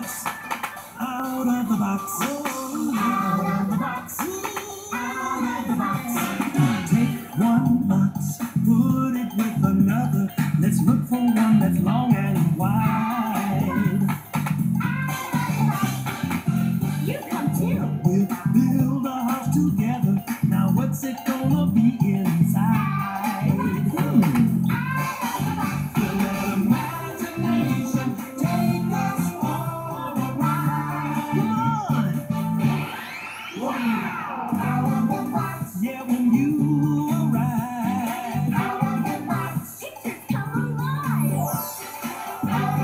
box, out of the box, out of the box, out of the box. Take one box, put it with another. Let's look for one that's long and wide. You come too. We'll build a house together. Now what's it gonna be in? Oh.